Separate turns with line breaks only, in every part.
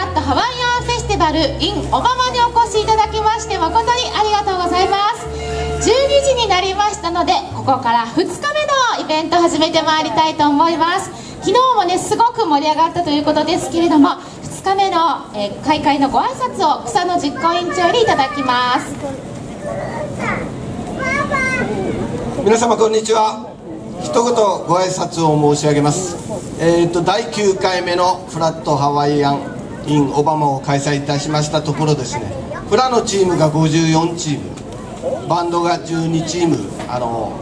ラットハワイアンフェスティバル in オバマにお越しいただきまして誠にありがとうございます。12時になりましたのでここから2日目のイベント始めてまいりたいと思います。昨日もねすごく盛り上がったということですけれども2日目の、えー、開会のご挨拶を草野実行委員長よりいただきます。
皆様こんにちは。一言ご挨拶を申し上げます。えーと第9回目のフラットハワイアン in オバマを開催いたしましたところですね。フラのチームが54チーム。バンドが12チーム。あの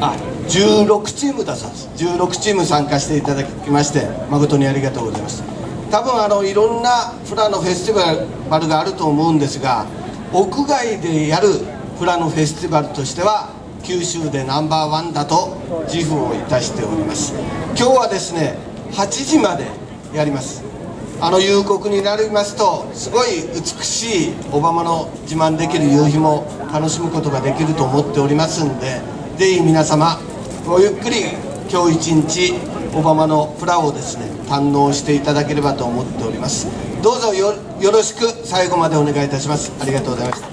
あ16チームだそうです。16チーム参加していただきまして誠にありがとうございます。多分あのいろんなフラのフェスティバルがあると思うんですが屋外でやるフラのフェスティバルとしては九州でナンバーワンだと自負をいたしております。今日はですね8時までやります。あの夕刻になりますとすごい美しいオバマの自慢できる夕日も楽しむことができると思っておりますんでぜひ皆様ごゆっくり今日一日オバマのプラをですね堪能していただければと思っております。どうぞよろしく最後までお願いいたします。ありがとうございました。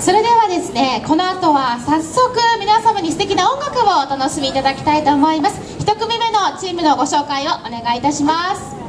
それではですねこの後は早速に素敵な音楽をお楽しみいただきたいと思います。1組目のチームのご紹介をお願いいたします。